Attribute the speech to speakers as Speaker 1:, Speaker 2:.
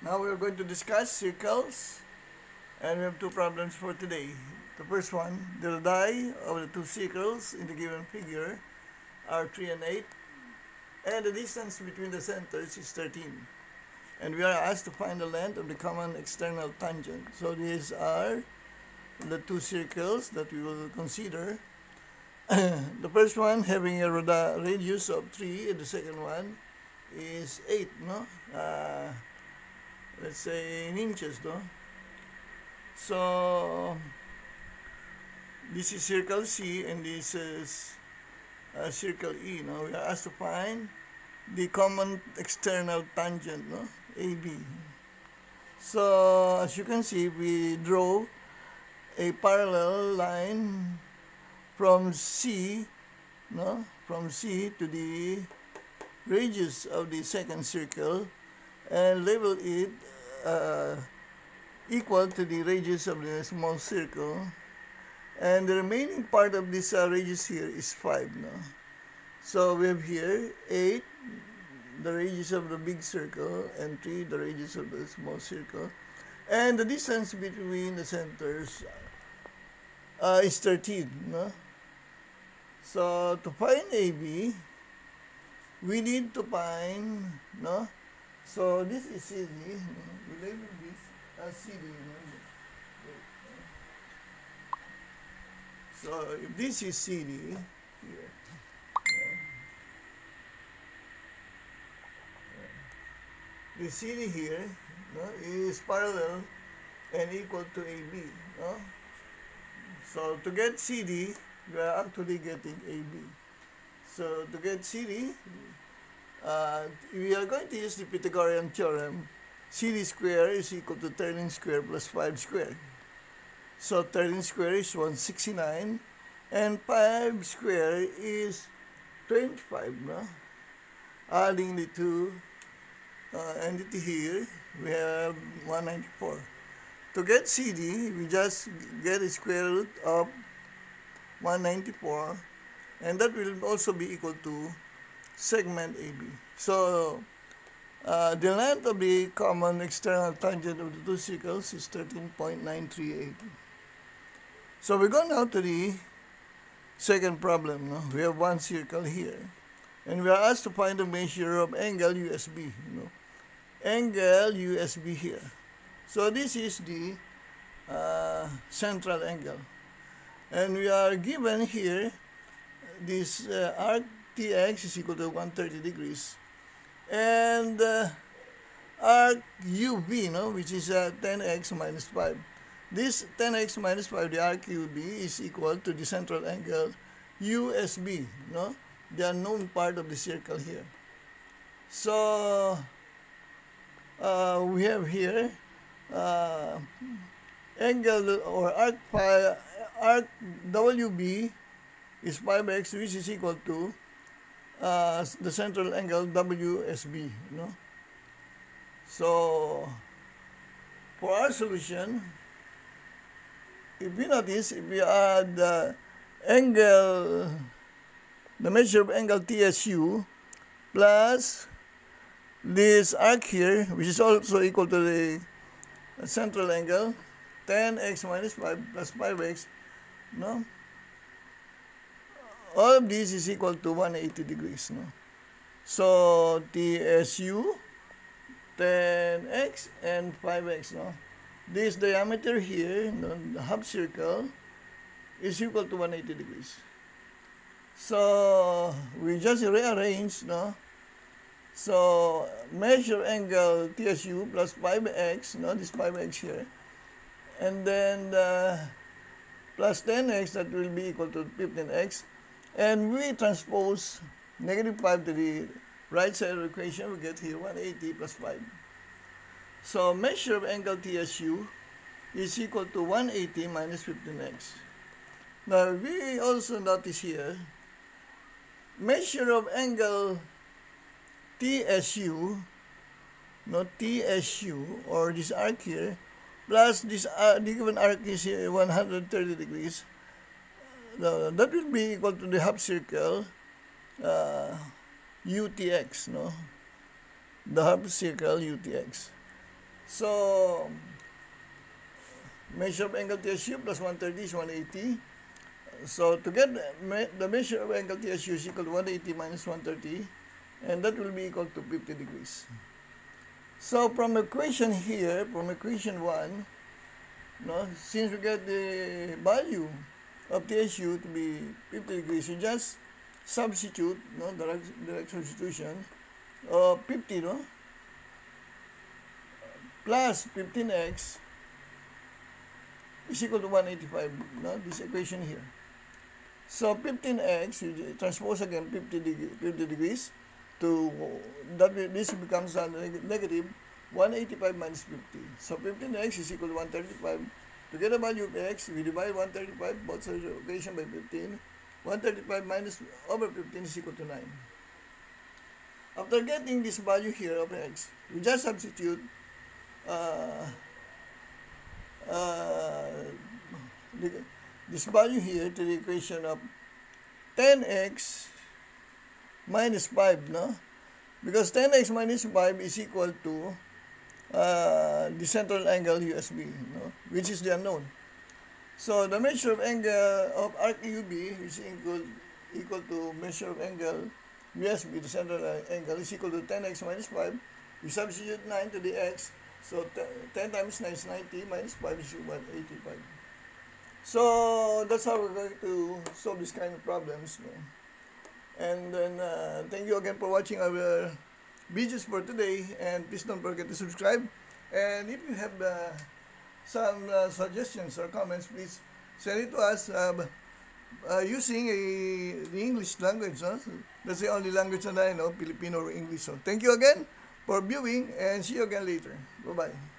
Speaker 1: Now we're going to discuss circles and we have two problems for today. The first one, the radii of the two circles in the given figure are 3 and 8 and the distance between the centers is 13. And we are asked to find the length of the common external tangent. So these are the two circles that we will consider. the first one having a radius of 3 and the second one is 8, no? Uh, let's say in inches, no? So, this is circle C and this is uh, circle E, now We are asked to find the common external tangent, no? AB. So, as you can see, we draw a parallel line from C, no? From C to the radius of the second circle and label it uh, equal to the radius of the small circle and the remaining part of this uh, radius here is 5 no? so we have here 8 the radius of the big circle and 3 the radius of the small circle and the distance between the centers uh, is 13 no? so to find AB we need to find, no? So this is CD, label this as CD. So if this is CD, eh, here, the CD here no, is parallel and equal to AB. No? So to get CD, we are actually getting AB. So to get CD, uh, we are going to use the Pythagorean theorem. CD square is equal to 13 square plus 5 square. So 13 square is 169 and 5 square is 25. No? Adding the two uh, entity here, we have 194. To get CD, we just get the square root of 194 and that will also be equal to segment AB. So uh, the length of the common external tangent of the two circles is 13.938. So we go now to the second problem. No? We have one circle here. And we are asked to find the measure of angle USB. You know? Angle USB here. So this is the uh, central angle. And we are given here this uh, arc tx is equal to 130 degrees. And uh, arc uv no which is uh, 10x minus 5 this 10x minus 5 the arc uv is equal to the central angle usb no the unknown part of the circle here. So uh, we have here uh, angle or arc pi arc wb is 5x which is equal to uh, the central angle WSB. You know? So, for our solution, if we notice, if we add the angle, the measure of angle TSU plus this arc here, which is also equal to the central angle, 10x minus 5 plus 5x, no? All of this is equal to 180 degrees. No? So TSU 10x and 5x. No? This diameter here, the half circle, is equal to 180 degrees. So we just rearrange, no? So measure angle TSU plus 5x, no, this 5x here, and then the plus 10x that will be equal to 15x and we transpose negative 5 to the right side of the equation, we get here 180 plus 5. So measure of angle TSU is equal to 180 minus 15x. Now we also notice here, measure of angle TSU, not TSU, or this arc here, plus this uh, the given arc is here 130 degrees, no, that will be equal to the half circle uh, UTX, no? The half circle UTX. So, measure of angle TSU plus 130 is 180. So, to get the measure of angle TSU is equal to 180 minus 130, and that will be equal to 50 degrees. So, from equation here, from equation 1, no, since we get the value of TSU to be 50 degrees, you just substitute, no, direct, direct substitution, of 50, no, plus 15x is equal to 185, no? this equation here. So 15x, you transpose again 50, degree, 50 degrees to, that this becomes a negative 185 minus 50. So 15x is equal to 135. To get the value of x, we divide 135, both sides of equation by 15. 135 minus over 15 is equal to 9. After getting this value here of x, we just substitute uh, uh, this value here to the equation of 10x minus 5, no? Because 10x minus 5 is equal to uh, the central angle USB, no? which is the unknown. So the measure of angle of arc UB is equal, equal to measure of angle USB, the central angle, is equal to 10x minus 5. We substitute 9 to the x, so 10 times 9 is 90 minus 5 is 185. So that's how we're going to solve this kind of problems. No? And then uh, thank you again for watching our videos for today. And please don't forget to subscribe. And if you have uh, some uh, suggestions or comments, please send it to us uh, uh, using a, the English language. Huh? That's the only language that I know, Filipino or English. So thank you again for viewing and see you again later. Bye-bye.